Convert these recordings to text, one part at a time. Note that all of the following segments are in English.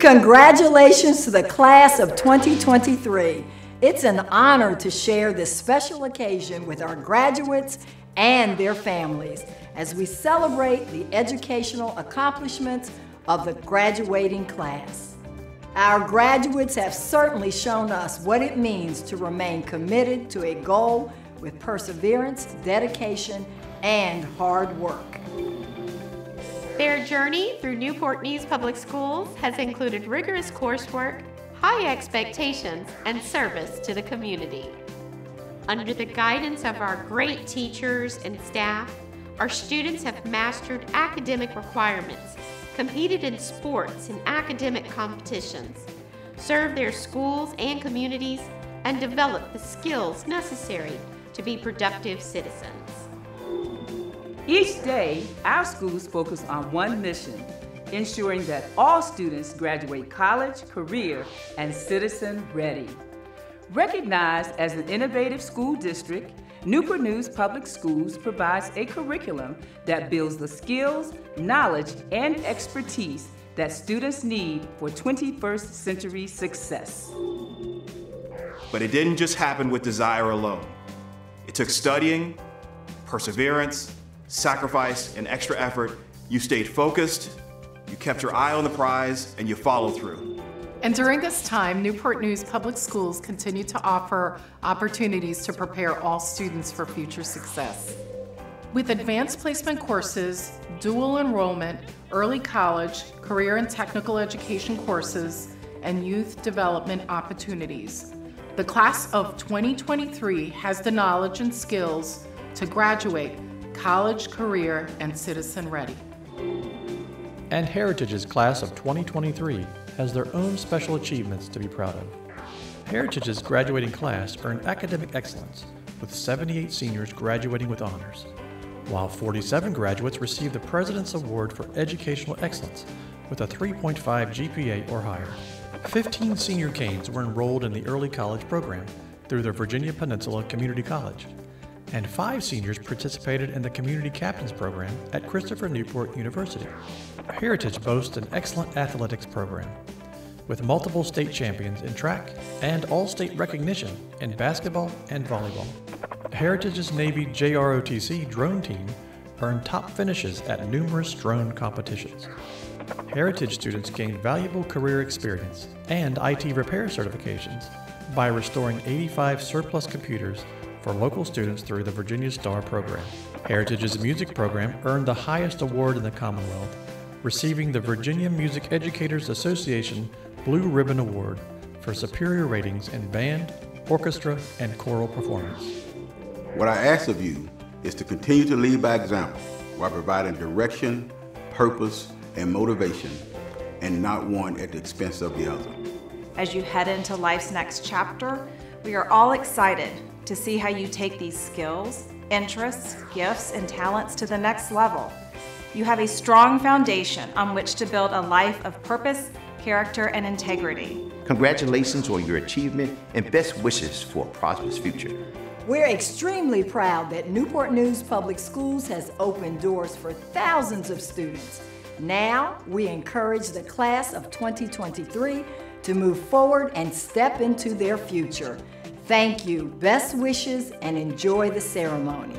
Congratulations to the class of 2023. It's an honor to share this special occasion with our graduates and their families as we celebrate the educational accomplishments of the graduating class. Our graduates have certainly shown us what it means to remain committed to a goal with perseverance, dedication, and hard work. Their journey through Newport News Public Schools has included rigorous coursework, high expectations, and service to the community. Under the guidance of our great teachers and staff, our students have mastered academic requirements, competed in sports and academic competitions, served their schools and communities, and developed the skills necessary to be productive citizens. Each day, our schools focus on one mission ensuring that all students graduate college, career, and citizen ready. Recognized as an innovative school district, Newport News Public Schools provides a curriculum that builds the skills, knowledge, and expertise that students need for 21st century success. But it didn't just happen with desire alone. It took studying, perseverance, sacrifice, and extra effort. You stayed focused, you kept your eye on the prize, and you followed through. And during this time, Newport News Public Schools continue to offer opportunities to prepare all students for future success. With advanced placement courses, dual enrollment, early college, career and technical education courses, and youth development opportunities, the class of 2023 has the knowledge and skills to graduate college, career, and citizen ready. And Heritage's class of 2023 has their own special achievements to be proud of. Heritage's graduating class earned academic excellence, with 78 seniors graduating with honors, while 47 graduates received the President's Award for Educational Excellence with a 3.5 GPA or higher. 15 senior canes were enrolled in the early college program through the Virginia Peninsula Community College, and five seniors participated in the Community Captains Program at Christopher Newport University. Heritage boasts an excellent athletics program with multiple state champions in track and all state recognition in basketball and volleyball. Heritage's Navy JROTC drone team earned top finishes at numerous drone competitions. Heritage students gained valuable career experience and IT repair certifications by restoring 85 surplus computers for local students through the Virginia Star program. Heritage's music program earned the highest award in the Commonwealth, receiving the Virginia Music Educators Association Blue Ribbon Award for superior ratings in band, orchestra, and choral performance. What I ask of you is to continue to lead by example while providing direction, purpose, and motivation, and not one at the expense of the other. As you head into life's next chapter, we are all excited to see how you take these skills, interests, gifts, and talents to the next level. You have a strong foundation on which to build a life of purpose, character, and integrity. Congratulations on your achievement and best wishes for a prosperous future. We're extremely proud that Newport News Public Schools has opened doors for thousands of students. Now, we encourage the class of 2023 to move forward and step into their future. Thank you, best wishes, and enjoy the ceremony.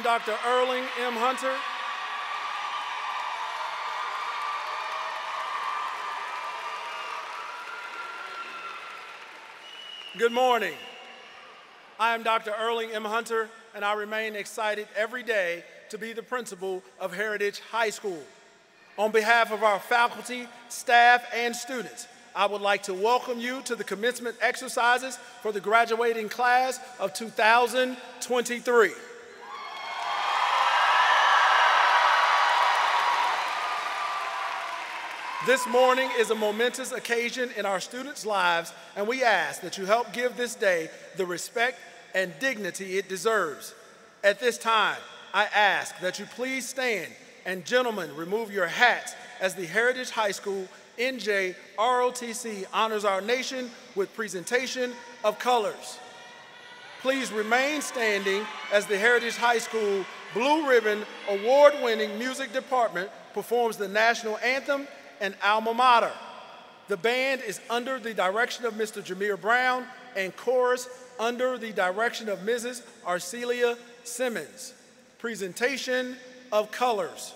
Am Dr. Erling M. Hunter. Good morning. I am Dr. Erling M. Hunter, and I remain excited every day to be the principal of Heritage High School. On behalf of our faculty, staff, and students, I would like to welcome you to the commencement exercises for the graduating class of 2023. This morning is a momentous occasion in our students' lives, and we ask that you help give this day the respect and dignity it deserves. At this time, I ask that you please stand and gentlemen remove your hats as the Heritage High School NJ ROTC honors our nation with presentation of colors. Please remain standing as the Heritage High School Blue Ribbon award-winning music department performs the national anthem and alma mater. The band is under the direction of Mr. Jameer Brown and chorus under the direction of Mrs. Arcelia Simmons. Presentation of colors.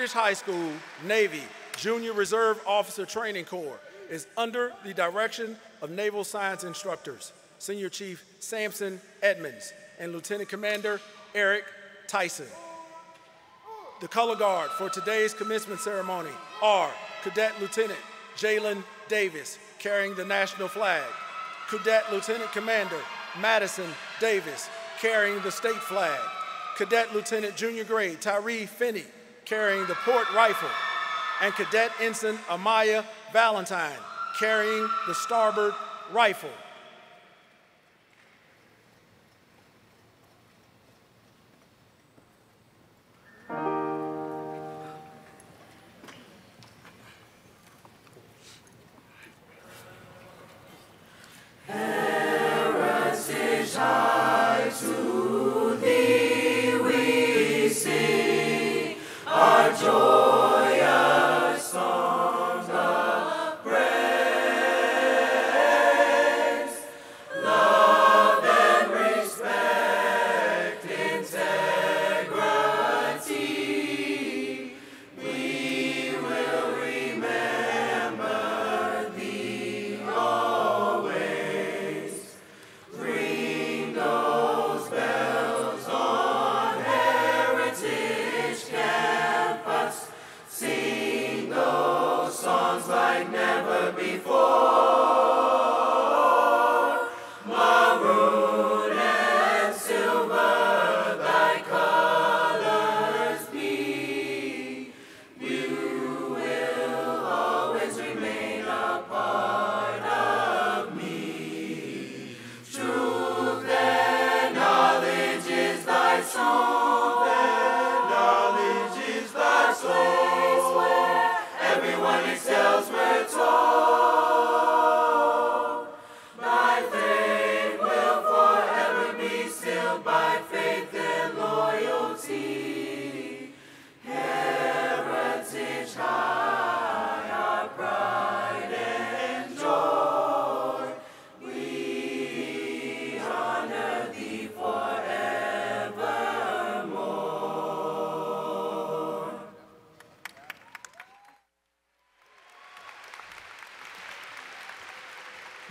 Heritage High School Navy Junior Reserve Officer Training Corps is under the direction of Naval Science instructors, Senior Chief Samson Edmonds and Lieutenant Commander Eric Tyson. The color guard for today's commencement ceremony are Cadet Lieutenant Jalen Davis, carrying the national flag, Cadet Lieutenant Commander Madison Davis, carrying the state flag, Cadet Lieutenant Junior Grade Tyree Finney, carrying the port rifle, and Cadet Ensign Amaya Valentine, carrying the starboard rifle.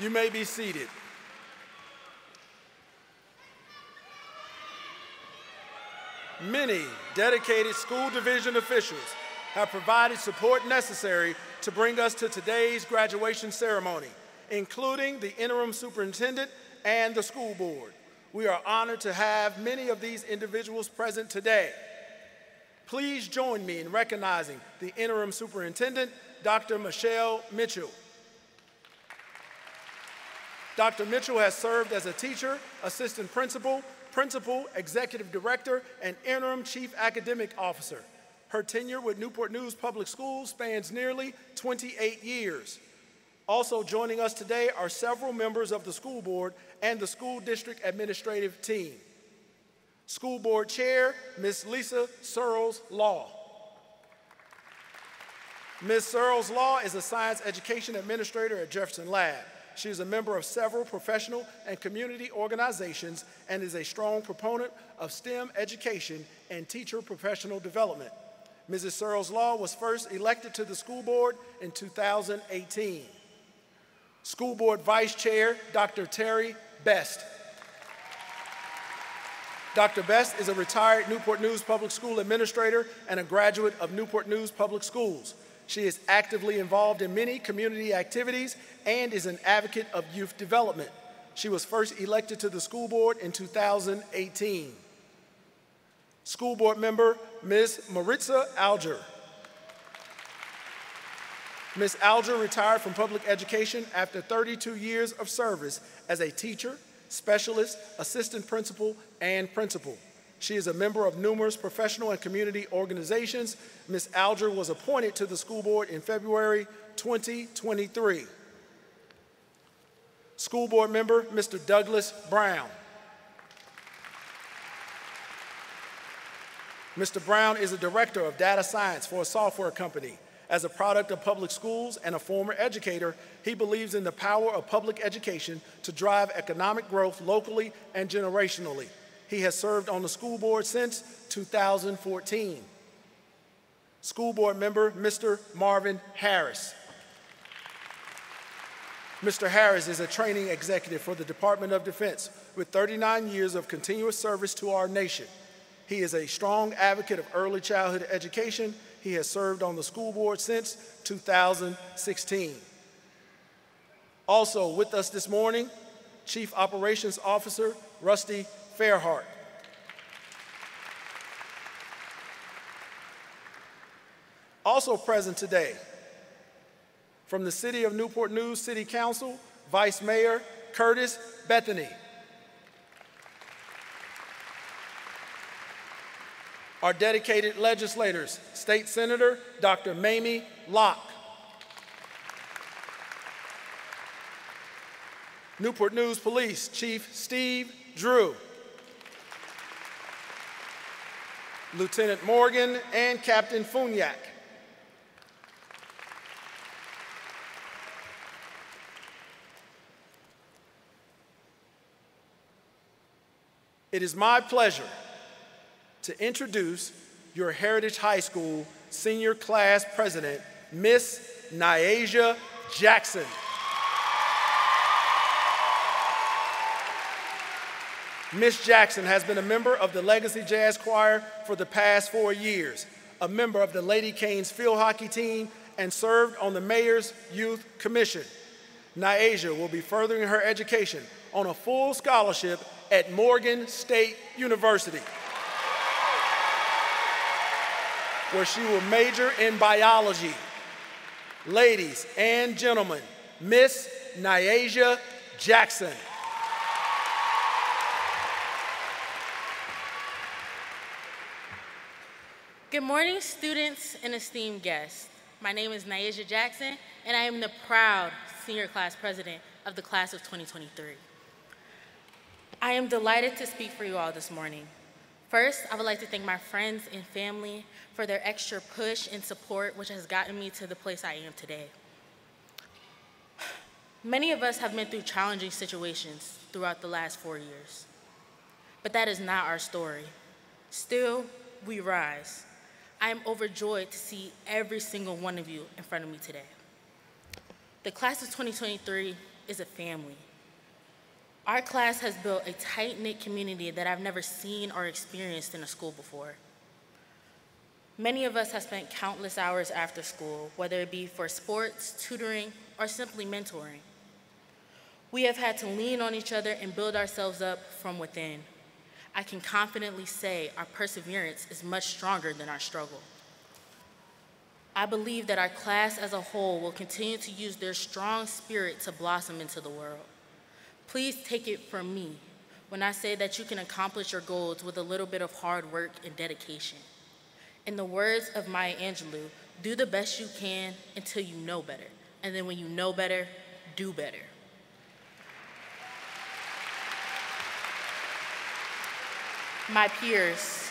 You may be seated. Many dedicated school division officials have provided support necessary to bring us to today's graduation ceremony, including the interim superintendent and the school board. We are honored to have many of these individuals present today. Please join me in recognizing the interim superintendent, Dr. Michelle Mitchell. Dr. Mitchell has served as a teacher, assistant principal, principal, executive director, and interim chief academic officer. Her tenure with Newport News Public Schools spans nearly 28 years. Also joining us today are several members of the school board and the school district administrative team. School Board Chair, Ms. Lisa Surles Law. Ms. Surles Law is a science education administrator at Jefferson Lab. She is a member of several professional and community organizations and is a strong proponent of STEM education and teacher professional development. Mrs. Surles Law was first elected to the school board in 2018. School Board Vice Chair, Dr. Terry Best. Dr. Best is a retired Newport News Public School administrator and a graduate of Newport News Public Schools. She is actively involved in many community activities and is an advocate of youth development. She was first elected to the school board in 2018. School board member Ms. Maritza Alger. Ms. Alger retired from public education after 32 years of service as a teacher, specialist, assistant principal, and principal. She is a member of numerous professional and community organizations. Ms. Alger was appointed to the school board in February 2023. School board member, Mr. Douglas Brown. Mr. Brown is a director of data science for a software company. As a product of public schools and a former educator, he believes in the power of public education to drive economic growth locally and generationally. He has served on the school board since 2014. School board member, Mr. Marvin Harris. Mr. Harris is a training executive for the Department of Defense with 39 years of continuous service to our nation. He is a strong advocate of early childhood education. He has served on the school board since 2016. Also with us this morning, Chief Operations Officer Rusty Fairhart. Also present today, from the City of Newport News City Council, Vice Mayor Curtis Bethany. Our dedicated legislators, State Senator Dr. Mamie Locke. Newport News Police Chief Steve Drew. Lieutenant Morgan and Captain Funyak. It is my pleasure to introduce your Heritage High School senior class president, Miss Nyasia Jackson. Miss Jackson has been a member of the Legacy Jazz Choir for the past four years, a member of the Lady Canes field hockey team, and served on the Mayor's Youth Commission. Nyasia will be furthering her education on a full scholarship at Morgan State University, where she will major in biology. Ladies and gentlemen, Miss Nyasia Jackson. Good morning, students and esteemed guests. My name is Nyasia Jackson, and I am the proud senior class president of the class of 2023. I am delighted to speak for you all this morning. First, I would like to thank my friends and family for their extra push and support, which has gotten me to the place I am today. Many of us have been through challenging situations throughout the last four years, but that is not our story. Still, we rise. I am overjoyed to see every single one of you in front of me today. The class of 2023 is a family. Our class has built a tight knit community that I've never seen or experienced in a school before. Many of us have spent countless hours after school, whether it be for sports, tutoring, or simply mentoring. We have had to lean on each other and build ourselves up from within. I can confidently say our perseverance is much stronger than our struggle. I believe that our class as a whole will continue to use their strong spirit to blossom into the world. Please take it from me when I say that you can accomplish your goals with a little bit of hard work and dedication. In the words of Maya Angelou, do the best you can until you know better. And then when you know better, do better. My peers,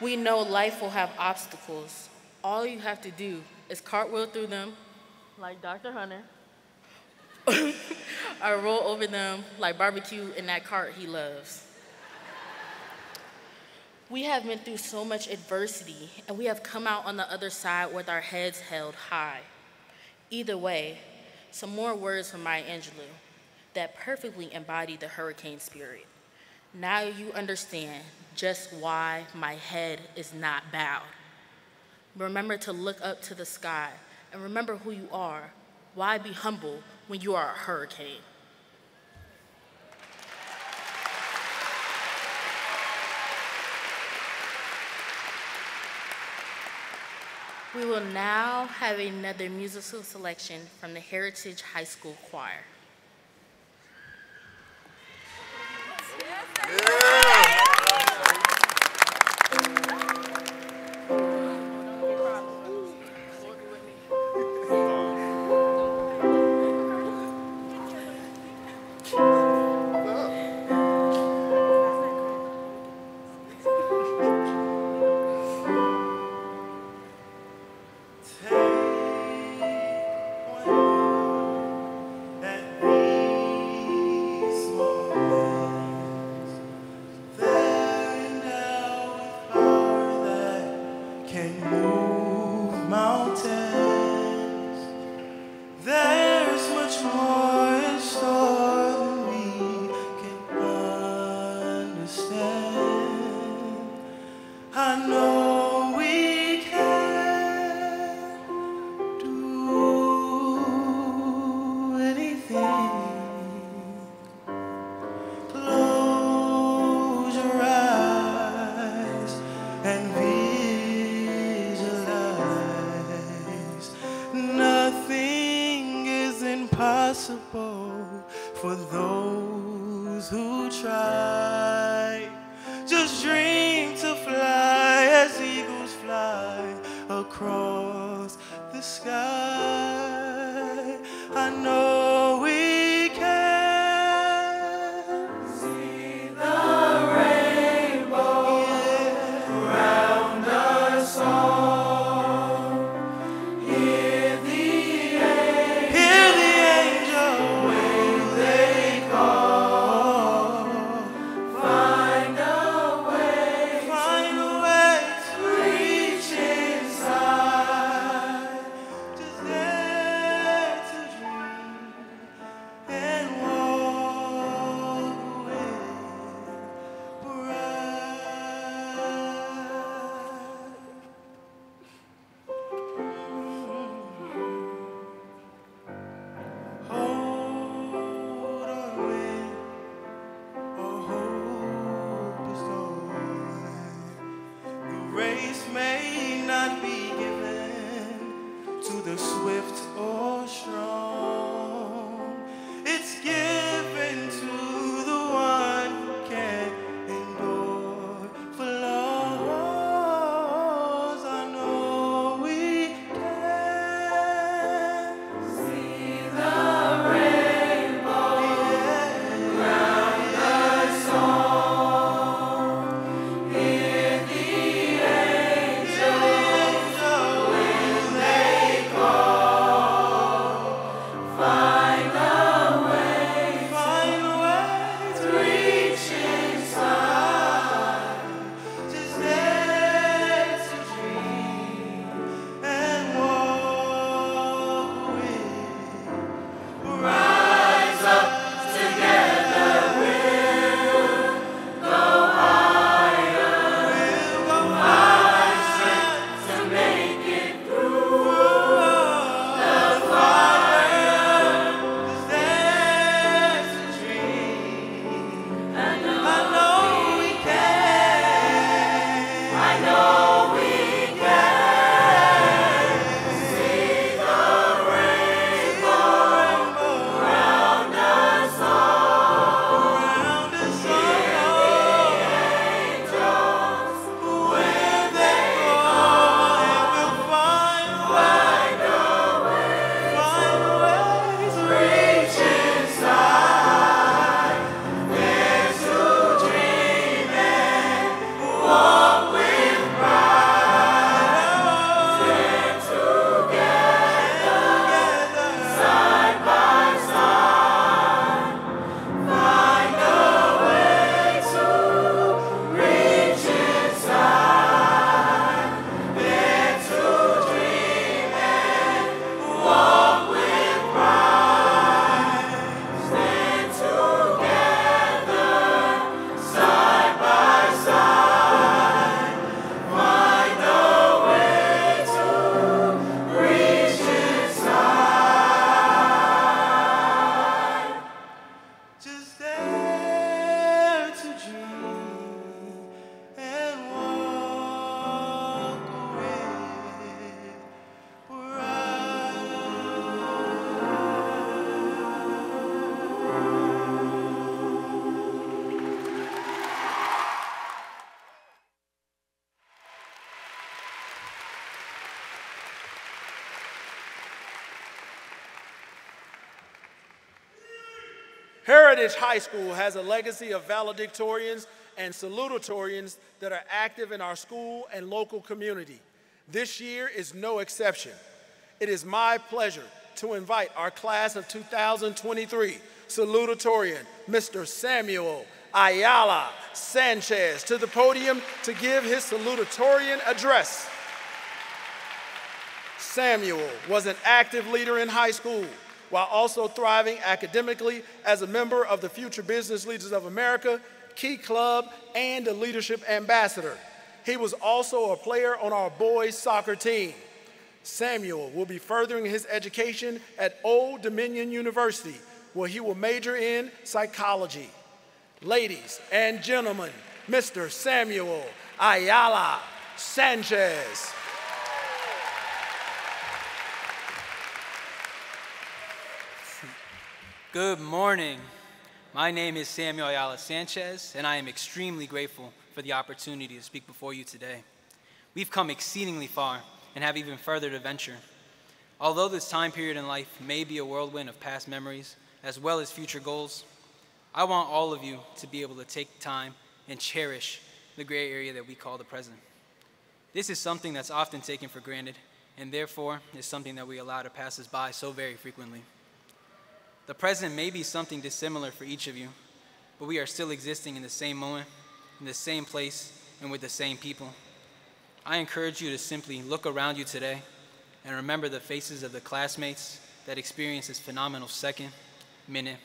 we know life will have obstacles. All you have to do is cartwheel through them like Dr. Hunter, or roll over them like barbecue in that cart he loves. We have been through so much adversity, and we have come out on the other side with our heads held high. Either way, some more words from Maya Angelou that perfectly embody the hurricane spirit. Now you understand just why my head is not bowed. Remember to look up to the sky and remember who you are. Why be humble when you are a hurricane? We will now have another musical selection from the Heritage High School Choir. for those who try. Just dream to fly as eagles fly across the sky. Heritage High School has a legacy of valedictorians and salutatorians that are active in our school and local community. This year is no exception. It is my pleasure to invite our class of 2023 salutatorian, Mr. Samuel Ayala Sanchez, to the podium to give his salutatorian address. Samuel was an active leader in high school while also thriving academically as a member of the Future Business Leaders of America, Key Club, and a leadership ambassador. He was also a player on our boys soccer team. Samuel will be furthering his education at Old Dominion University, where he will major in psychology. Ladies and gentlemen, Mr. Samuel Ayala Sanchez. Good morning. My name is Samuel Ayala Sanchez, and I am extremely grateful for the opportunity to speak before you today. We've come exceedingly far and have even further to venture. Although this time period in life may be a whirlwind of past memories as well as future goals, I want all of you to be able to take time and cherish the gray area that we call the present. This is something that's often taken for granted, and therefore is something that we allow to pass us by so very frequently. The present may be something dissimilar for each of you, but we are still existing in the same moment, in the same place, and with the same people. I encourage you to simply look around you today and remember the faces of the classmates that experience this phenomenal second, minute,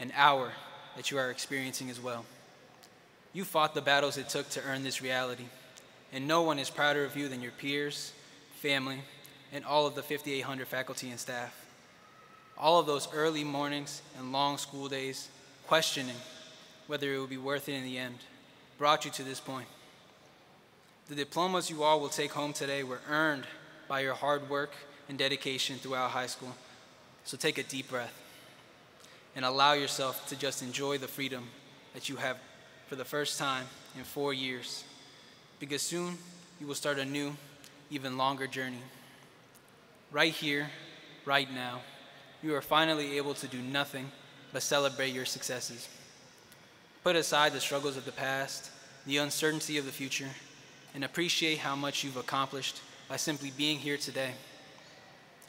and hour that you are experiencing as well. You fought the battles it took to earn this reality, and no one is prouder of you than your peers, family, and all of the 5,800 faculty and staff all of those early mornings and long school days, questioning whether it would be worth it in the end, brought you to this point. The diplomas you all will take home today were earned by your hard work and dedication throughout high school. So take a deep breath and allow yourself to just enjoy the freedom that you have for the first time in four years. Because soon you will start a new, even longer journey. Right here, right now you are finally able to do nothing but celebrate your successes. Put aside the struggles of the past, the uncertainty of the future, and appreciate how much you've accomplished by simply being here today.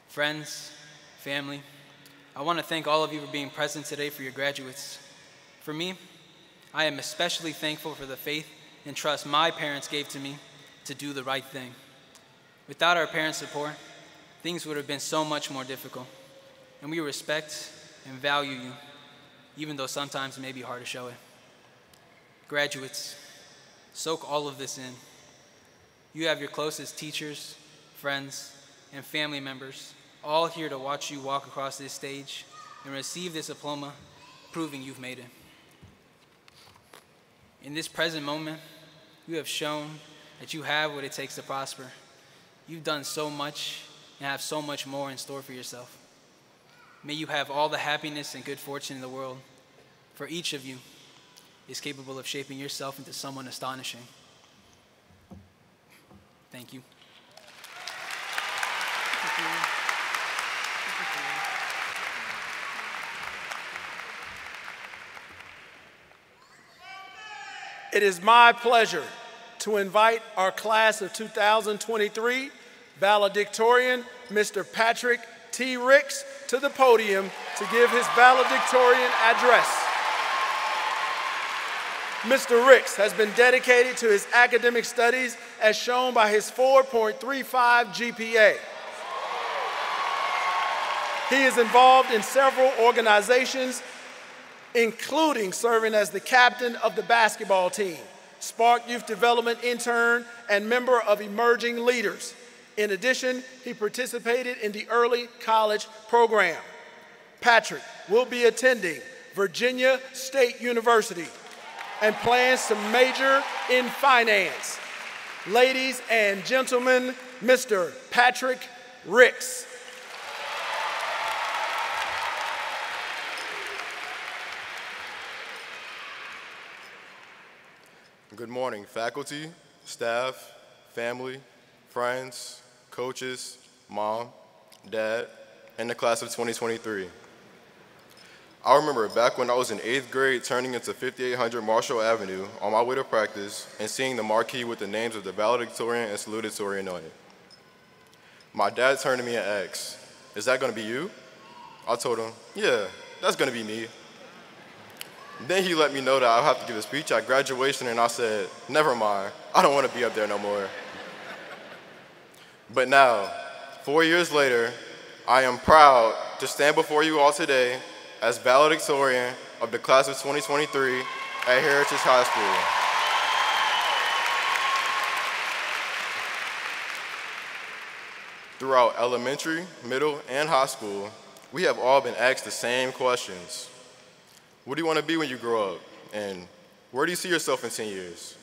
Friends, family, I want to thank all of you for being present today for your graduates. For me, I am especially thankful for the faith and trust my parents gave to me to do the right thing. Without our parents' support, things would have been so much more difficult and we respect and value you, even though sometimes it may be hard to show it. Graduates, soak all of this in. You have your closest teachers, friends, and family members all here to watch you walk across this stage and receive this diploma, proving you've made it. In this present moment, you have shown that you have what it takes to prosper. You've done so much and have so much more in store for yourself. May you have all the happiness and good fortune in the world, for each of you is capable of shaping yourself into someone astonishing. Thank you. It is my pleasure to invite our class of 2023 valedictorian, Mr. Patrick T. Ricks to the podium to give his valedictorian address. Mr. Ricks has been dedicated to his academic studies as shown by his 4.35 GPA. He is involved in several organizations, including serving as the captain of the basketball team, Spark Youth Development intern, and member of Emerging Leaders. In addition, he participated in the early college program. Patrick will be attending Virginia State University and plans to major in finance. Ladies and gentlemen, Mr. Patrick Ricks. Good morning, faculty, staff, family, friends, coaches, mom, dad, and the class of 2023. I remember back when I was in eighth grade turning into 5800 Marshall Avenue on my way to practice and seeing the marquee with the names of the valedictorian and salutatorian on it. My dad turned to me and asked, Is that gonna be you? I told him, Yeah, that's gonna be me. Then he let me know that I'll have to give a speech at graduation, and I said, Never mind, I don't wanna be up there no more. But now, four years later, I am proud to stand before you all today as valedictorian of the class of 2023 at Heritage High School. Throughout elementary, middle, and high school, we have all been asked the same questions. What do you want to be when you grow up? And where do you see yourself in 10 years?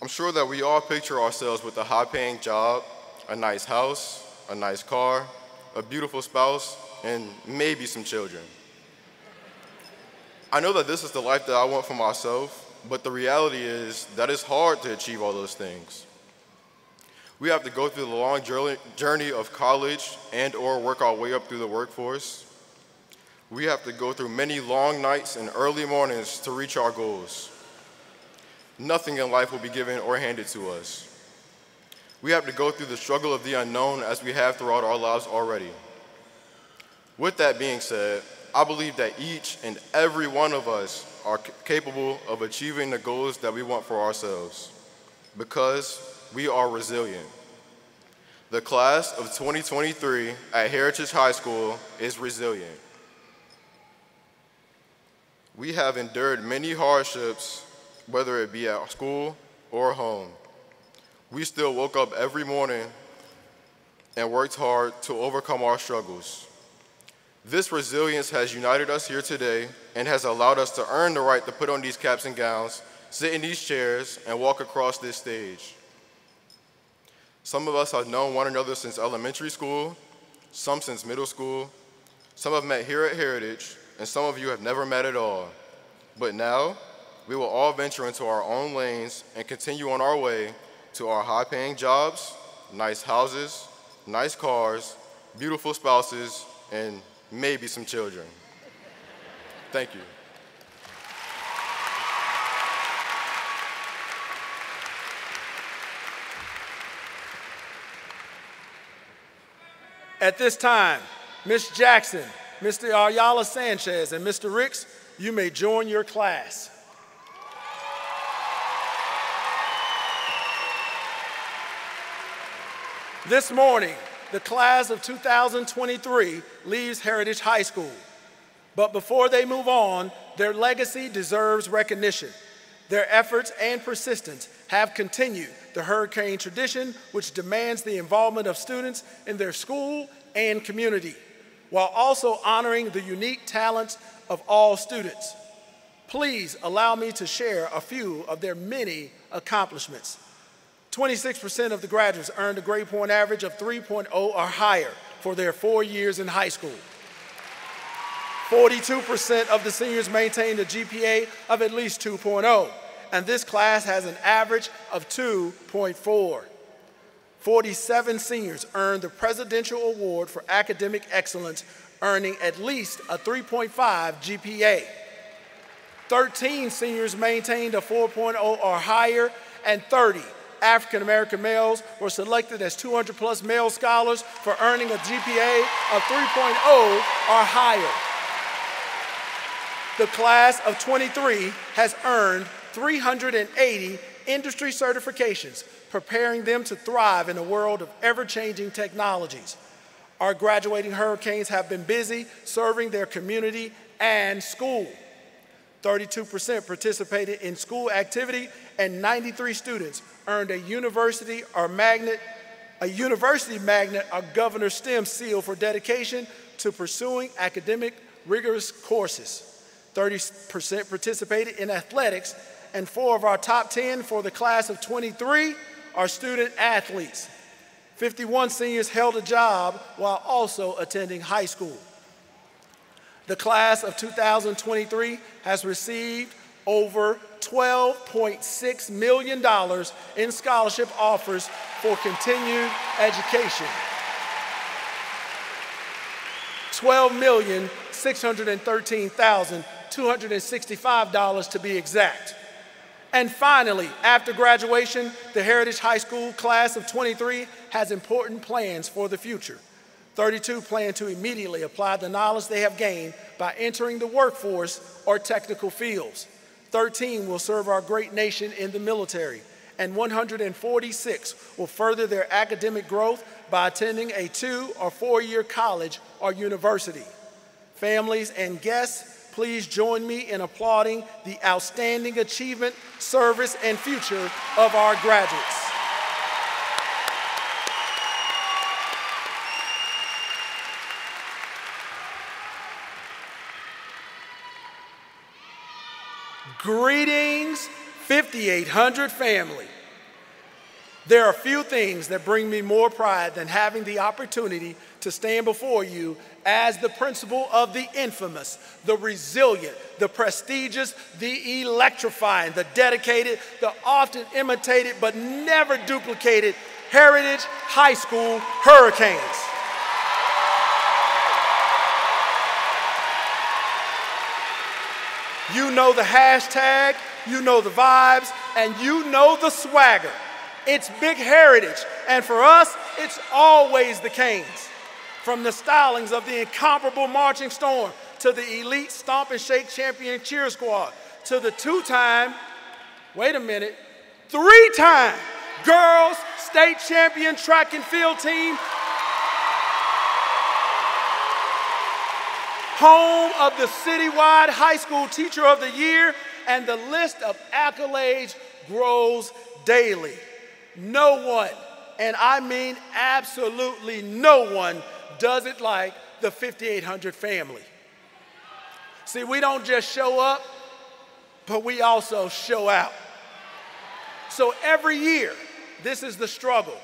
I'm sure that we all picture ourselves with a high paying job, a nice house, a nice car, a beautiful spouse, and maybe some children. I know that this is the life that I want for myself, but the reality is that it's hard to achieve all those things. We have to go through the long journey of college and or work our way up through the workforce. We have to go through many long nights and early mornings to reach our goals. Nothing in life will be given or handed to us. We have to go through the struggle of the unknown as we have throughout our lives already. With that being said, I believe that each and every one of us are capable of achieving the goals that we want for ourselves because we are resilient. The class of 2023 at Heritage High School is resilient. We have endured many hardships, whether it be at school or home. We still woke up every morning and worked hard to overcome our struggles. This resilience has united us here today and has allowed us to earn the right to put on these caps and gowns, sit in these chairs, and walk across this stage. Some of us have known one another since elementary school, some since middle school, some have met here at Heritage, and some of you have never met at all. But now, we will all venture into our own lanes and continue on our way to our high paying jobs, nice houses, nice cars, beautiful spouses, and maybe some children. Thank you. At this time, Ms. Jackson, Mr. Ayala Sanchez, and Mr. Ricks, you may join your class. This morning, the class of 2023 leaves Heritage High School. But before they move on, their legacy deserves recognition. Their efforts and persistence have continued the hurricane tradition, which demands the involvement of students in their school and community, while also honoring the unique talents of all students. Please allow me to share a few of their many accomplishments. 26% of the graduates earned a grade point average of 3.0 or higher for their four years in high school. 42% of the seniors maintained a GPA of at least 2.0, and this class has an average of 2.4. 47 seniors earned the Presidential Award for Academic Excellence, earning at least a 3.5 GPA. 13 seniors maintained a 4.0 or higher, and 30 African American males were selected as 200 plus male scholars for earning a GPA of 3.0 or higher. The class of 23 has earned 380 industry certifications, preparing them to thrive in a world of ever changing technologies. Our graduating Hurricanes have been busy serving their community and school. 32% participated in school activity, and 93 students earned a university or magnet, a university magnet or governor STEM seal for dedication to pursuing academic rigorous courses. 30% participated in athletics, and four of our top 10 for the class of 23 are student athletes. 51 seniors held a job while also attending high school. The class of 2023 has received over $12.6 million in scholarship offers for continued education. $12,613,265 to be exact. And finally, after graduation, the Heritage High School class of 23 has important plans for the future. 32 plan to immediately apply the knowledge they have gained by entering the workforce or technical fields. 13 will serve our great nation in the military, and 146 will further their academic growth by attending a two or four year college or university. Families and guests, please join me in applauding the outstanding achievement, service, and future of our graduates. Greetings, 5800 family. There are few things that bring me more pride than having the opportunity to stand before you as the principal of the infamous, the resilient, the prestigious, the electrifying, the dedicated, the often imitated but never duplicated Heritage High School Hurricanes. You know the hashtag, you know the vibes, and you know the swagger. It's big heritage, and for us, it's always the Canes. From the stylings of the incomparable Marching Storm to the elite Stomp and Shake champion cheer squad to the two time, wait a minute, three time girls state champion track and field team, home of the citywide high school teacher of the year, and the list of accolades grows daily. No one, and I mean absolutely no one, does it like the 5800 family. See, we don't just show up, but we also show out. So every year, this is the struggle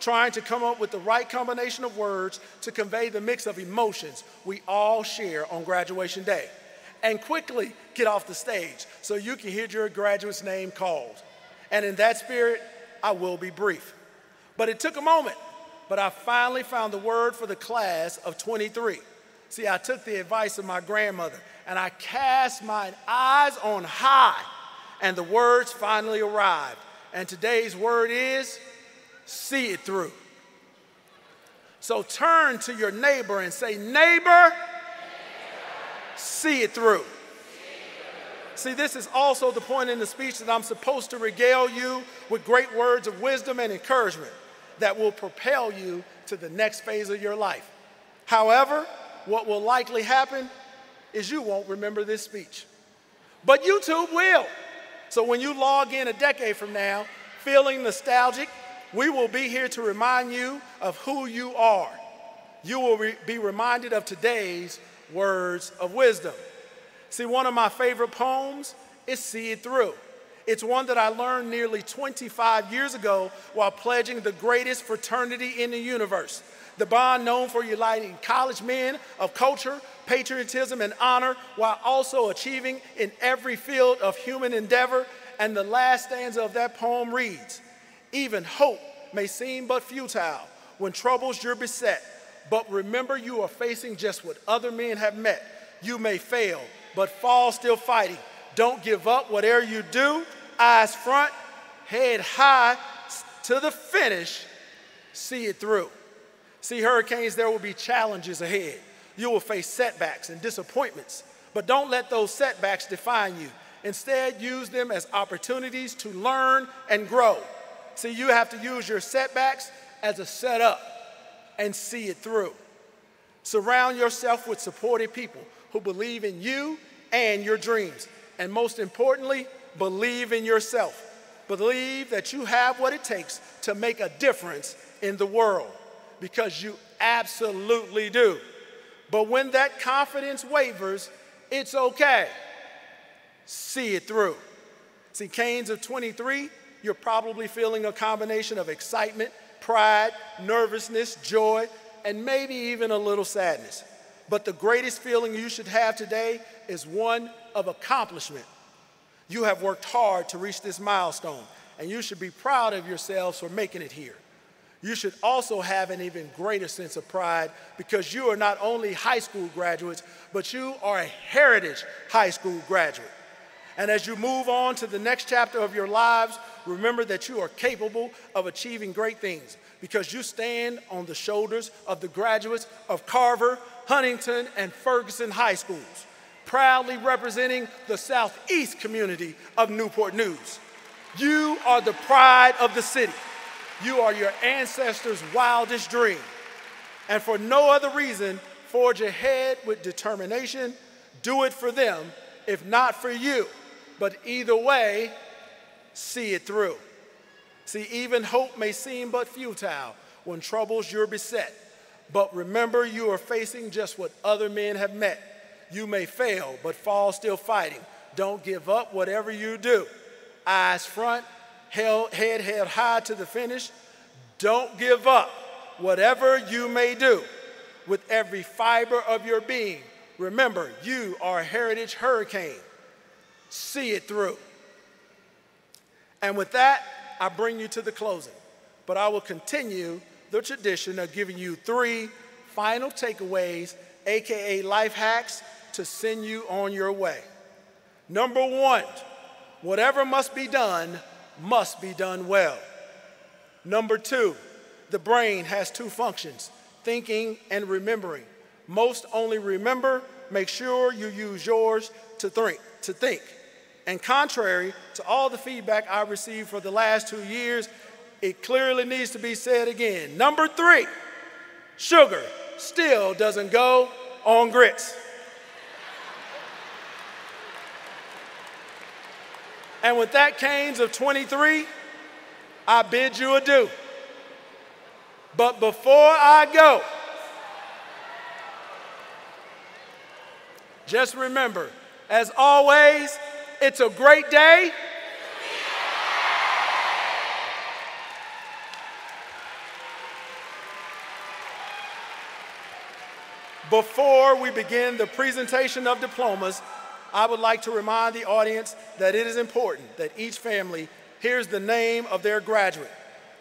trying to come up with the right combination of words to convey the mix of emotions we all share on graduation day. And quickly get off the stage so you can hear your graduate's name called. And in that spirit, I will be brief. But it took a moment, but I finally found the word for the class of 23. See, I took the advice of my grandmother and I cast my eyes on high, and the words finally arrived. And today's word is see it through. So turn to your neighbor and say, Neighbor, see it through. See, this is also the point in the speech that I'm supposed to regale you with great words of wisdom and encouragement that will propel you to the next phase of your life. However, what will likely happen is you won't remember this speech. But YouTube will. So when you log in a decade from now, feeling nostalgic, we will be here to remind you of who you are. You will re be reminded of today's words of wisdom. See, one of my favorite poems is See It Through. It's one that I learned nearly 25 years ago while pledging the greatest fraternity in the universe. The bond known for uniting college men of culture, patriotism, and honor while also achieving in every field of human endeavor. And the last stanza of that poem reads Even hope may seem but futile when troubles you're beset. But remember, you are facing just what other men have met. You may fail, but fall still fighting. Don't give up, whatever you do, eyes front, head high to the finish, see it through. See, hurricanes, there will be challenges ahead. You will face setbacks and disappointments, but don't let those setbacks define you. Instead, use them as opportunities to learn and grow. See, you have to use your setbacks as a setup and see it through. Surround yourself with supportive people who believe in you and your dreams. And most importantly, believe in yourself. Believe that you have what it takes to make a difference in the world because you absolutely do. But when that confidence wavers, it's okay. See it through. See, Canes of 23, you're probably feeling a combination of excitement, pride, nervousness, joy, and maybe even a little sadness. But the greatest feeling you should have today is one of accomplishment. You have worked hard to reach this milestone, and you should be proud of yourselves for making it here. You should also have an even greater sense of pride because you are not only high school graduates, but you are a heritage high school graduate. And as you move on to the next chapter of your lives, remember that you are capable of achieving great things because you stand on the shoulders of the graduates of Carver, Huntington, and Ferguson high schools, proudly representing the southeast community of Newport News. You are the pride of the city. You are your ancestors' wildest dream. And for no other reason, forge ahead with determination. Do it for them, if not for you. But either way, see it through. See, even hope may seem but futile when troubles you're beset. But remember, you are facing just what other men have met. You may fail, but fall still fighting. Don't give up, whatever you do. Eyes front, held, head held high to the finish. Don't give up, whatever you may do. With every fiber of your being, remember, you are a heritage hurricane. See it through. And with that, I bring you to the closing. But I will continue the tradition of giving you three final takeaways, AKA life hacks, to send you on your way. Number one, whatever must be done must be done well. Number two, the brain has two functions thinking and remembering. Most only remember, make sure you use yours to think. To think. And contrary to all the feedback I received for the last two years, it clearly needs to be said again. Number three, sugar still doesn't go on grits. And with that canes of 23, I bid you adieu. But before I go, just remember, as always, it's a great day. Before we begin the presentation of diplomas, I would like to remind the audience that it is important that each family hears the name of their graduate.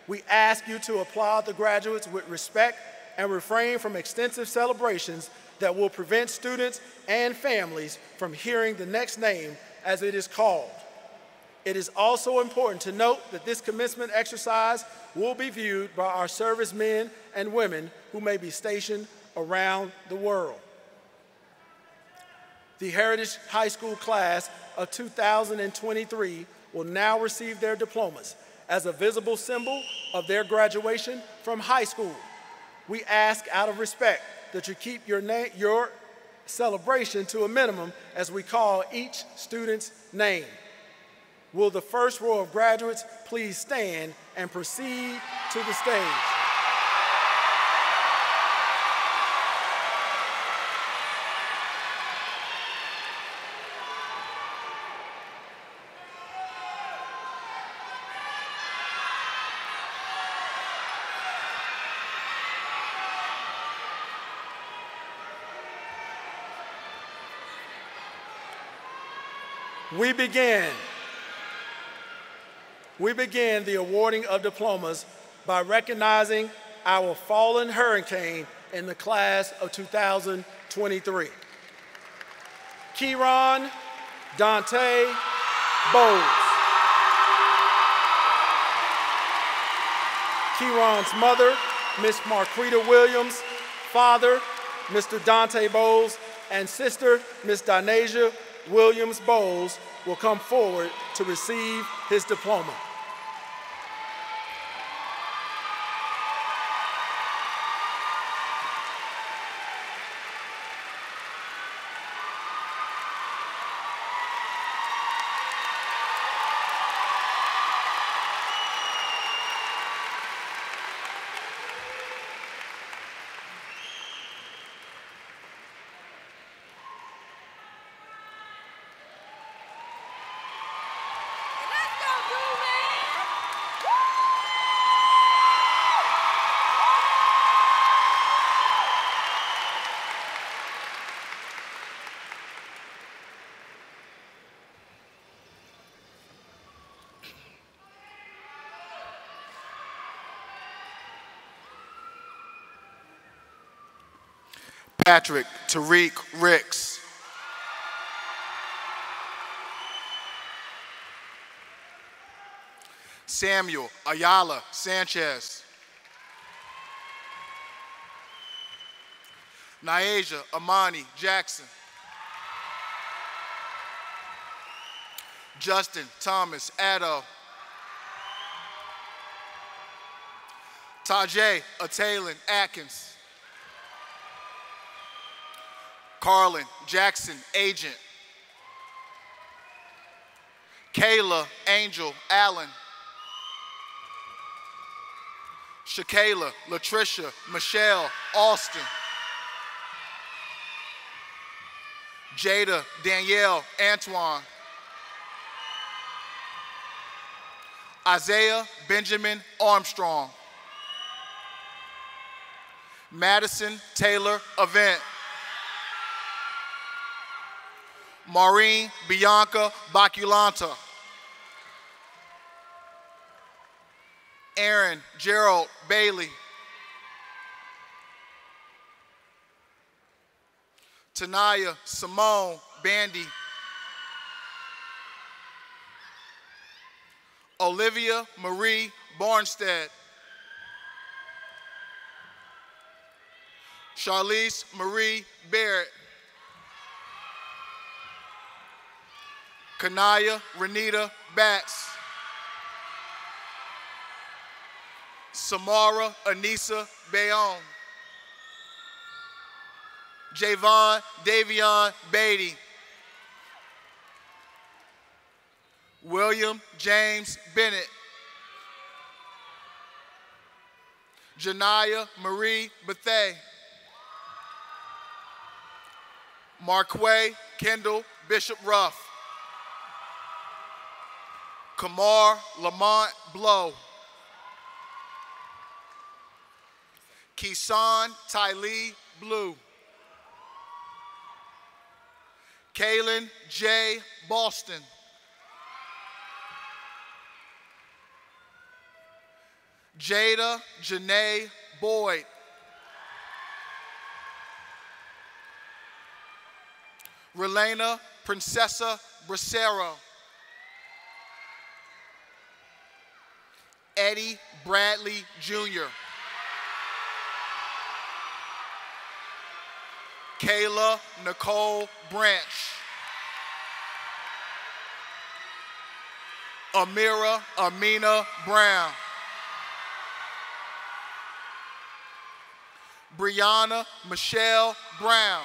We ask you to applaud the graduates with respect and refrain from extensive celebrations that will prevent students and families from hearing the next name as it is called. It is also important to note that this commencement exercise will be viewed by our servicemen and women who may be stationed around the world. The Heritage High School class of 2023 will now receive their diplomas as a visible symbol of their graduation from high school. We ask out of respect that you keep your, your celebration to a minimum as we call each student's name. Will the first row of graduates please stand and proceed to the stage? We begin. We begin the awarding of diplomas by recognizing our fallen hurricane in the class of 2023. Kieron Dante Bowles. Kieron's mother, Miss Marquita Williams, father, Mr. Dante Bowles, and sister, Miss Dinasia Williams Bowles will come forward to receive his diploma. Patrick Tariq Ricks. Samuel Ayala Sanchez. Niaja Amani Jackson. Justin Thomas Addo. Tajay Atalin Atkins. Carlin Jackson Agent. Kayla Angel Allen. Shakayla Latricia Michelle Austin. Jada Danielle Antoine. Isaiah Benjamin Armstrong. Madison Taylor Event. Maureen Bianca Baculanta. Aaron Gerald Bailey. Tanaya Simone Bandy. Olivia Marie Barnstead. Charlize Marie Barrett. Kanaya Renita Batts. Samara Anissa Bayon, Javon Davion Beatty. William James Bennett. Janaya Marie Bethay. Marquay Kendall Bishop Ruff. Kamar Lamont Blow. Kisan Tylee Blue. Kaylin J. Boston. Jada Janae Boyd. Relena Princessa Bracero. Eddie Bradley Jr. Kayla Nicole Branch. Amira Amina Brown. Brianna Michelle Brown.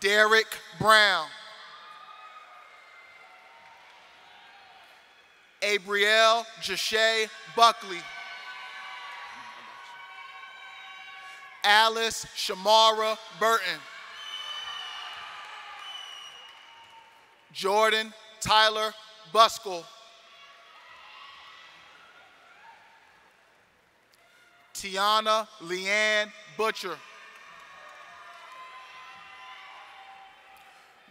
Derek Brown. Abrielle Jashay Buckley. Alice Shamara Burton. Jordan Tyler Buskell. Tiana Leanne Butcher.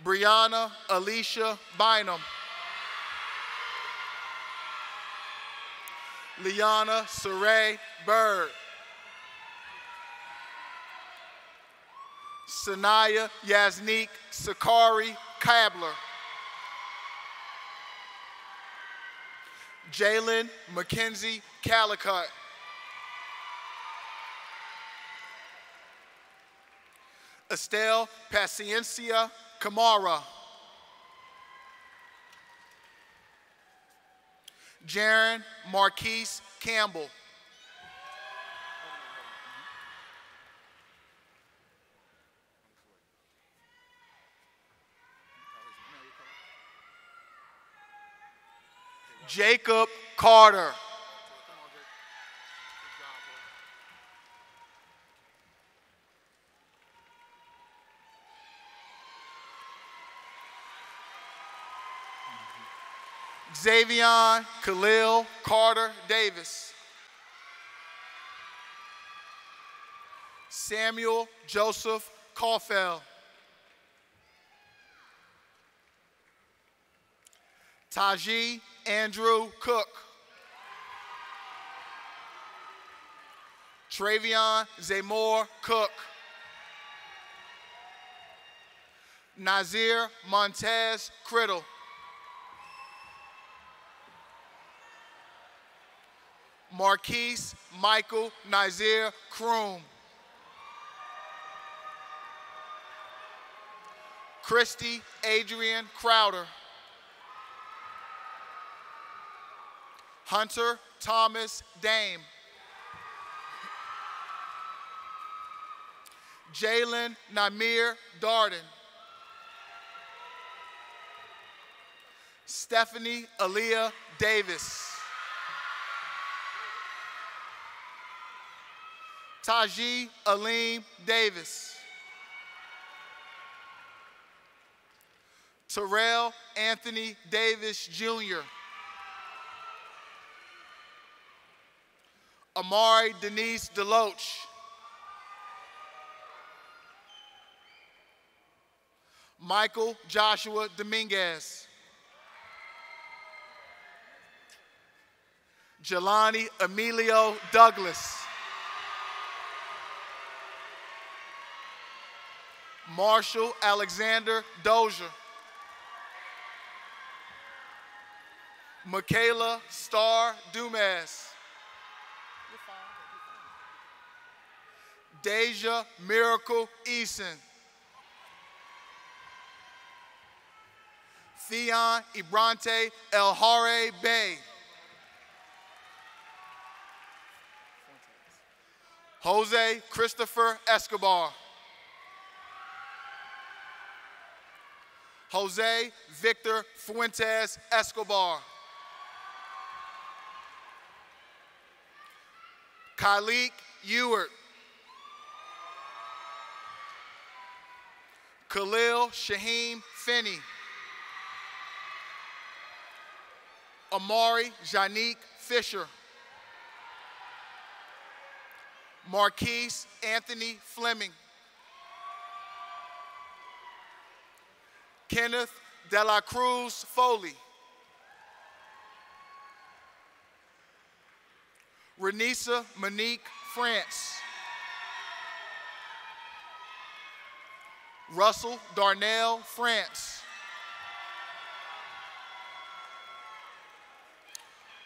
Brianna Alicia Bynum. Liana Saray Bird. Sanaya Yasnik Sakari Kabler. Jalen McKenzie Calicut. Estelle Paciencia Kamara. Jaron Marquise Campbell. Jacob Carter. Xavion Khalil Carter Davis. Samuel Joseph Caulfield. Taji Andrew Cook. Travion Zamore Cook. Nazir Montez Criddle. Marquise Michael Nazir Kroom. Christy Adrian Crowder. Hunter Thomas Dame. Jalen Namir Darden. Stephanie Aaliyah Davis. Taji Aleem Davis. Terrell Anthony Davis Jr. Amari Denise Deloach. Michael Joshua Dominguez. Jelani Emilio Douglas. Marshall Alexander Dozier. Michaela Star Dumas. Deja Miracle Eason. Theon Ibrante Elhare Bay. Jose Christopher Escobar. Jose Victor Fuentes Escobar. Khalik Ewert. Khalil Shaheem Finney. Amari Janique Fisher. Marquise Anthony Fleming. Kenneth De La Cruz Foley. Renisa Monique France. Russell Darnell France.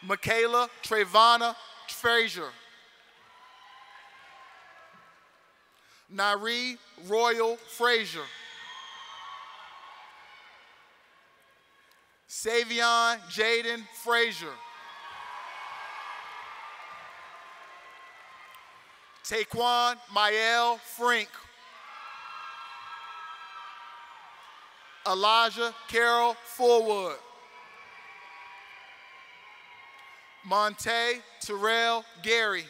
Michaela Trevana Frazier. Nari Royal Frazier. Savion Jaden Frazier. Taquan Mael Frink. Elijah Carroll Forwood. Monte Terrell Gary.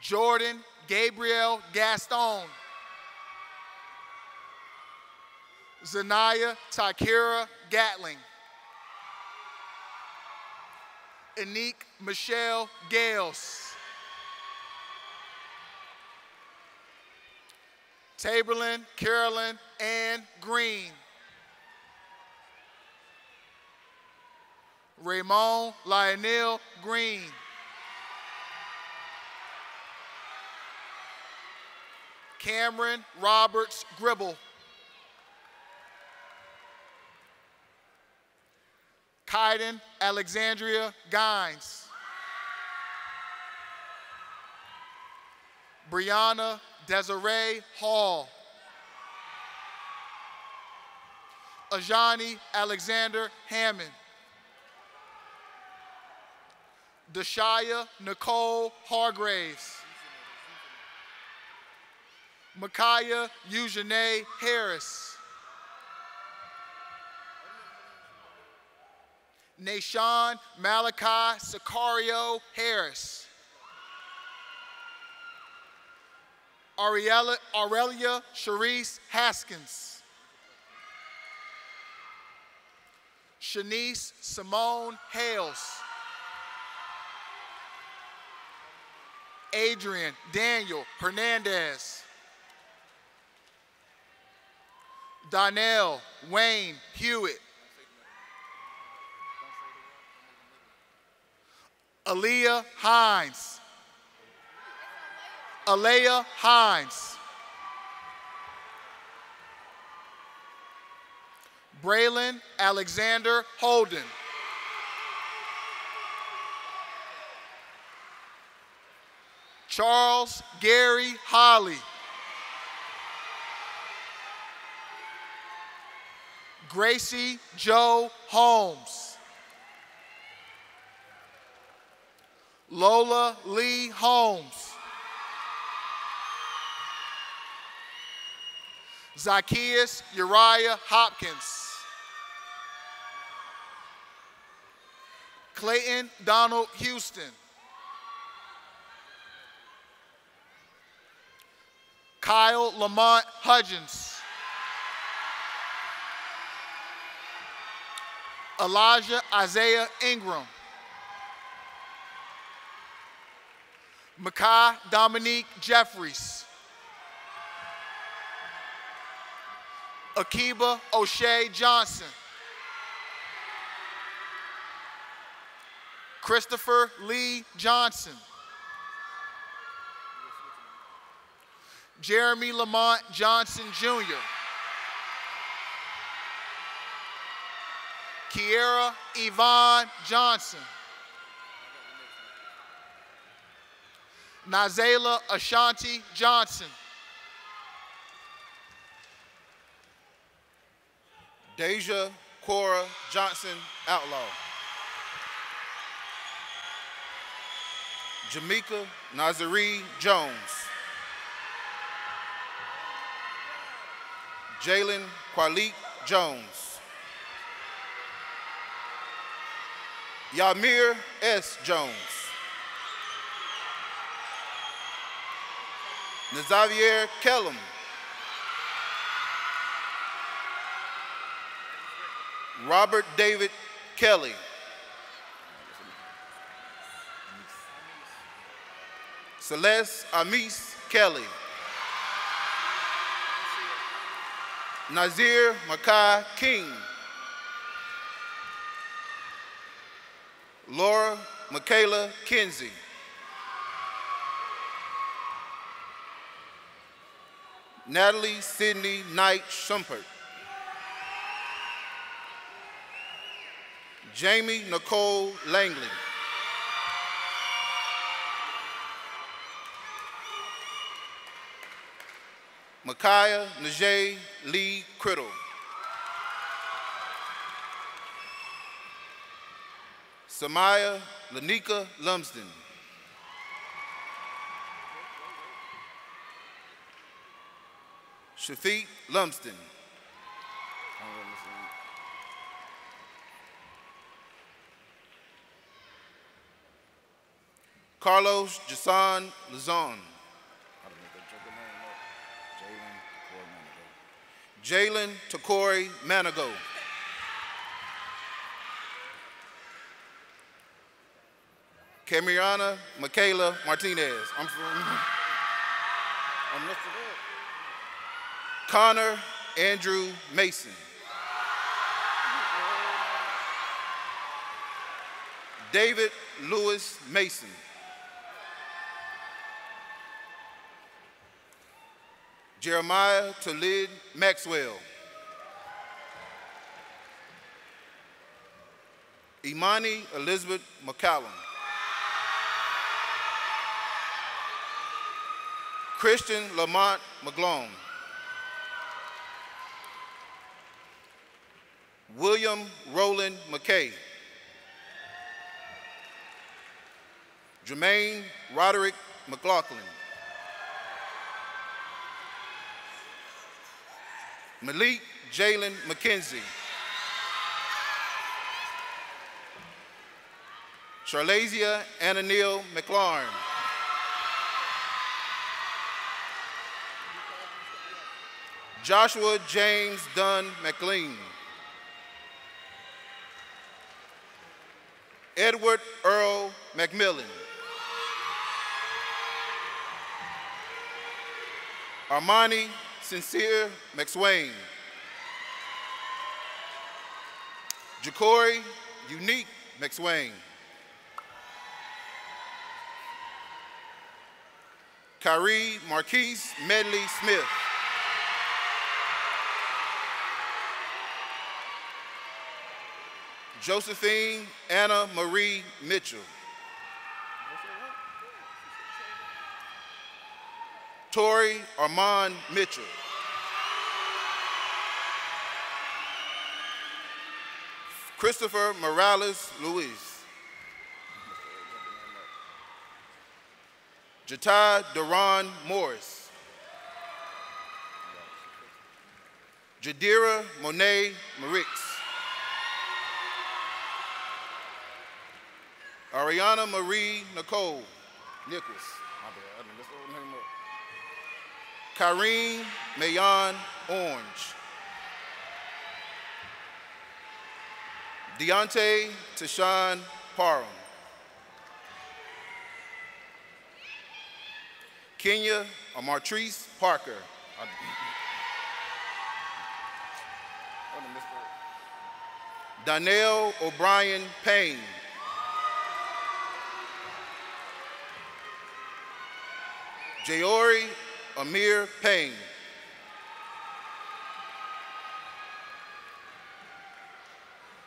Jordan Gabriel Gaston. Zanaya Takira Gatling. Anique Michelle Gales. Taberlin Carolyn Ann Green. Raymond Lionel Green. Cameron Roberts Gribble. Kaiden Alexandria Gines. Brianna Desiree Hall. Ajani Alexander Hammond. Deshaya Nicole Hargraves. Micaiah Eugene Harris. Nashawn Malachi Sicario Harris. Ariella, Aurelia Sharice Haskins. Shanice Simone Hales. Adrian Daniel Hernandez. Donnell Wayne Hewitt. Aaliyah Hines. Alea Hines. Braylon Alexander Holden. Charles Gary Holly. Gracie Joe Holmes. Lola Lee Holmes. Zacchaeus Uriah Hopkins. Clayton Donald Houston. Kyle Lamont Hudgens. Elijah Isaiah Ingram. Makai Dominique Jeffries. Akiba O'Shea Johnson. Christopher Lee Johnson. Jeremy Lamont Johnson Jr. Kiera Yvonne Johnson. Nazela Ashanti Johnson. Deja Cora Johnson Outlaw. Jamaica Nazaree Jones. Jalen Qualik Jones. Yamir S. Jones. Nazavier Kellum. Robert David Kelly. Celeste Amis Kelly. Nazir Makai King. Laura Michaela Kinsey. Natalie Sydney Knight Shumpert. Jamie Nicole Langley. Micaiah Najee Lee Criddle. Samaya Lanika Lumsden. Shafiq Lumsden. Carlos Jason Lazon. Jalen Takori Manigo. Camiana Michaela Martinez. I'm from. I'm Connor Andrew Mason. David Lewis Mason. Jeremiah Talid Maxwell. Imani Elizabeth McCallum. Christian Lamont McGlone. William Roland McKay. Jermaine Roderick McLaughlin. Malik Jalen McKenzie. Charlasia Ananil McLaurin. Joshua James Dunn McLean. McMillan. Armani Sincere McSwain. Jacory Unique McSwain. Kyrie Marquise Medley Smith. Josephine Anna Marie Mitchell. Tori Armand Mitchell. Christopher Morales Luis. Jatai Duran Morris. Jadira Monet Marix. Ariana Marie Nicole Nichols. My bad. I didn't mess the old name up. Kyrene Mayon Orange. Deontay Tashawn Parham. Kenya Amartrice Parker. Donnell O'Brien Payne. Jayori Amir Payne.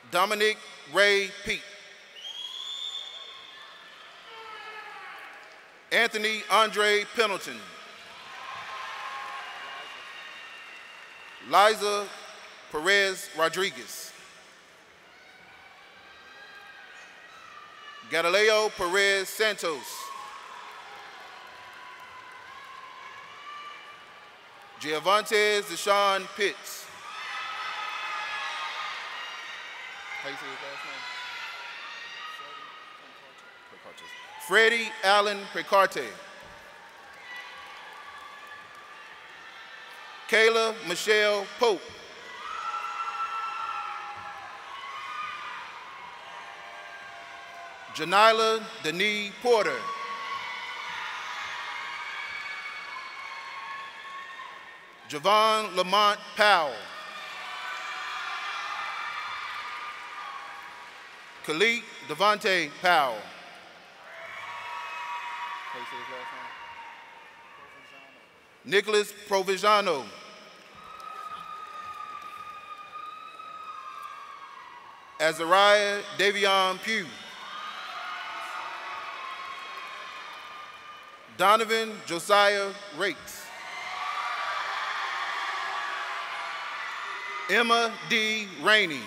Dominic Ray Pete. Anthony Andre Pendleton. Liza Perez Rodriguez. Galileo Perez Santos. Giovantes Deshaun Pitts. How you say his last name? Freddie Allen Precarte. Kayla Michelle Pope. Janila Denise Porter. Javon Lamont Powell. Khalid Devontae Powell. Nicholas Provigiano. Azariah Davion Pugh. Donovan Josiah Rakes. Emma D. Rainey.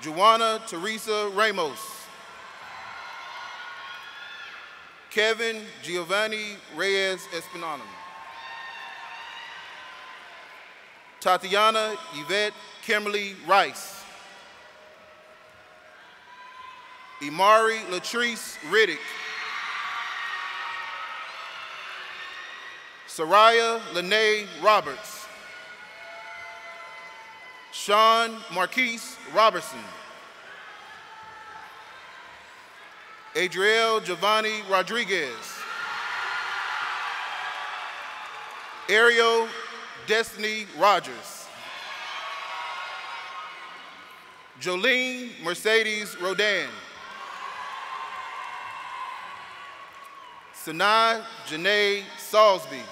Joanna Teresa Ramos. Kevin Giovanni Reyes Espinano. Tatiana Yvette Kimberly Rice. Imari Latrice Riddick. Soraya Lene Roberts. Sean Marquise Robertson. Adriel Giovanni Rodriguez. Ariel Destiny Rogers. Jolene Mercedes Rodan. Sanaa Janae Salisbury.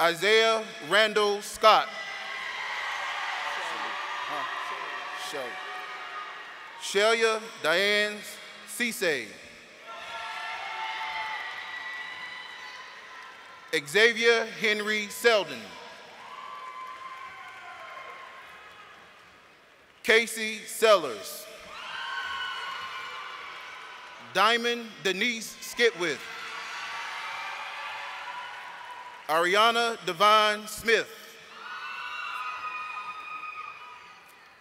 Isaiah Randall Scott. Show. Shelia Diane Cisse. Xavier Henry Selden. Casey Sellers. Diamond Denise Skitwith. Ariana Devine Smith.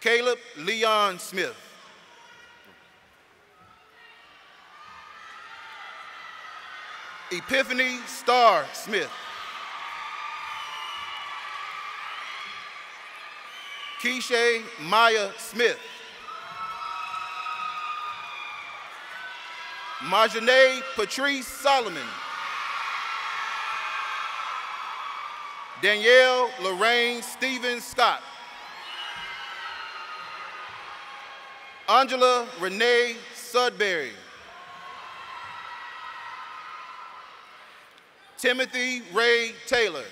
Caleb Leon Smith. Epiphany Star Smith. Keisha Maya Smith. Marjane Patrice Solomon. Danielle Lorraine Stevens Scott. Angela Renee Sudbury. Timothy Ray Taylor.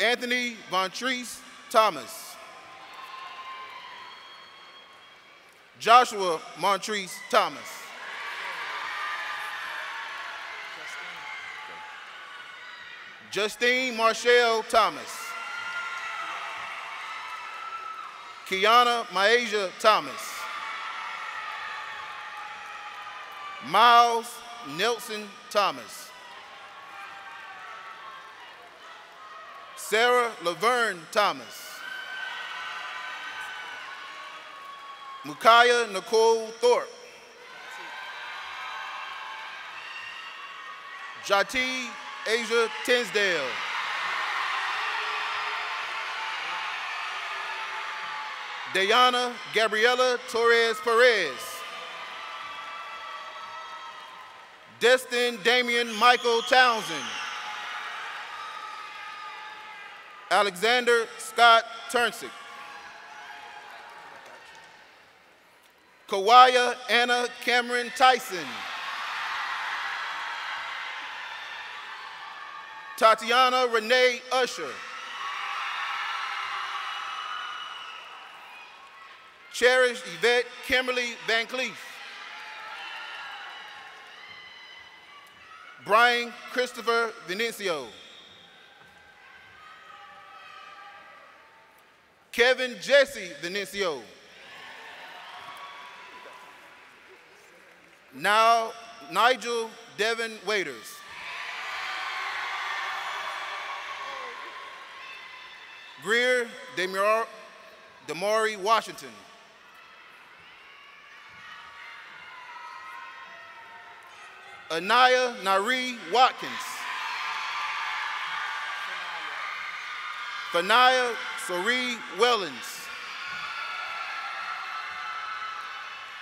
Anthony Vontrice Thomas. Joshua Montrese Thomas. Justine Marshall Thomas. Kiana Maeja Thomas. Miles Nelson Thomas. Sarah Laverne Thomas. Mukaya Nicole Thorpe. Jati Asia Tinsdale. Dayana Gabriela Torres Perez. Destin Damian Michael Townsend. Alexander Scott Turnsick. Kawaya Anna Cameron Tyson. Tatiana Renee Usher. Cherish Yvette Kimberly Van Cleef. Brian Christopher Venencio. Kevin Jesse Venencio. Now, Nigel Devin Waiters. Greer Demari Washington. Anaya Nari Watkins. Fanaya Sari Wellens.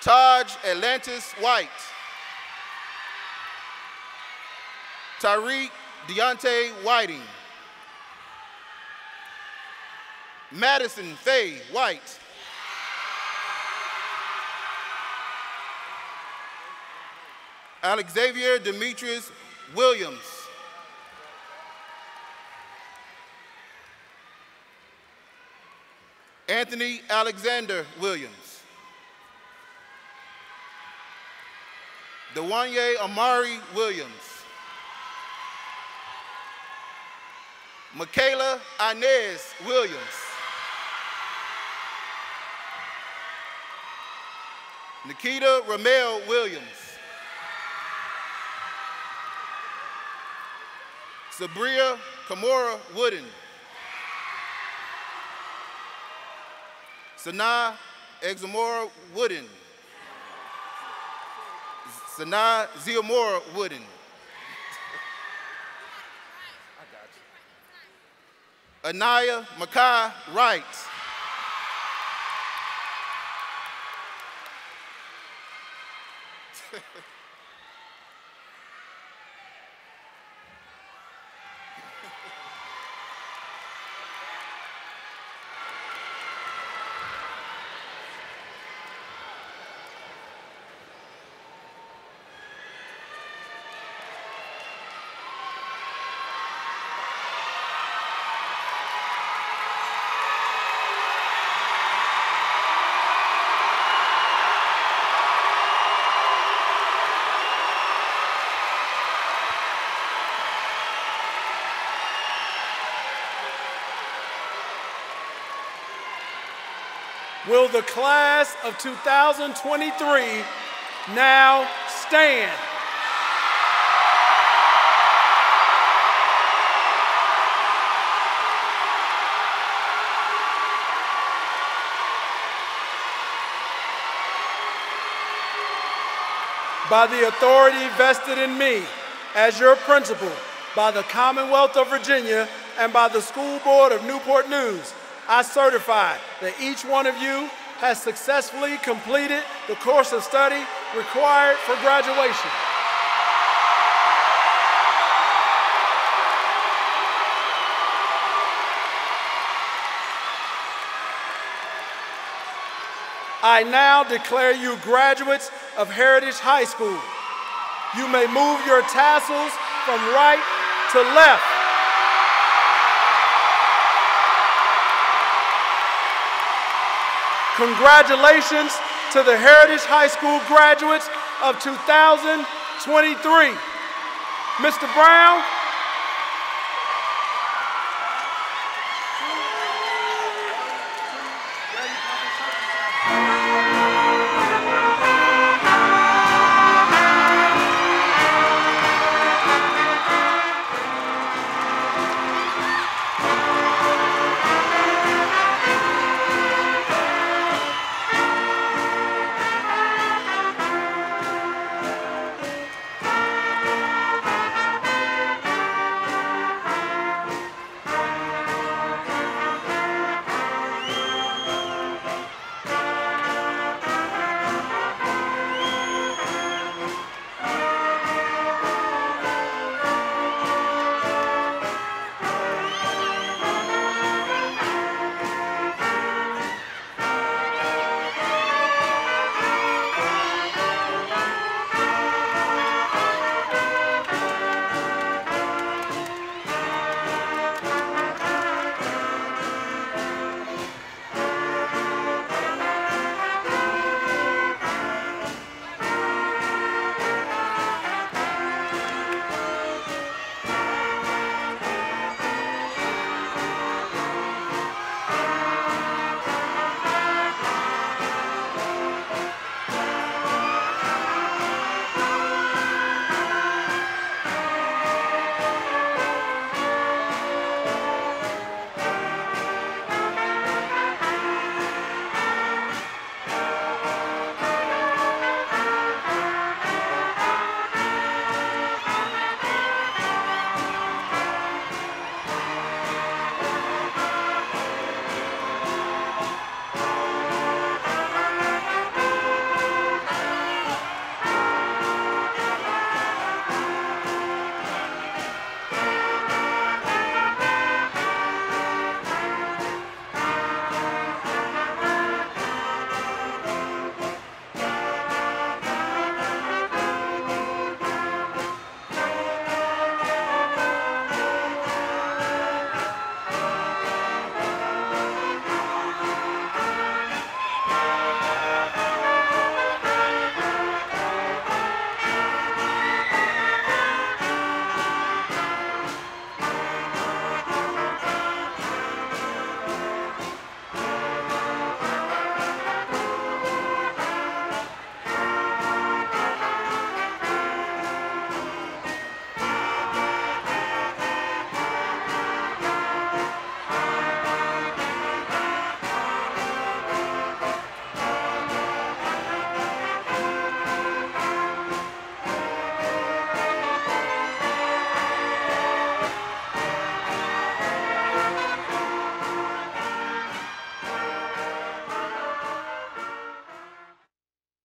Taj Atlantis White. Tyreek Deontay Whiting. Madison Faye White. Alexavier Demetrius Williams. Anthony Alexander Williams. Dewanye Amari Williams. Michaela Inez Williams. Nikita Ramel Williams. Sabria Kamora Wooden. Sanaa Examora Wooden. Sanaa Ziamora Wooden. Anaya Makai Wright. Will the class of 2023 now stand? By the authority vested in me as your principal, by the Commonwealth of Virginia, and by the School Board of Newport News, I certify that each one of you has successfully completed the course of study required for graduation. I now declare you graduates of Heritage High School. You may move your tassels from right to left. Congratulations to the Heritage High School graduates of 2023. Mr. Brown,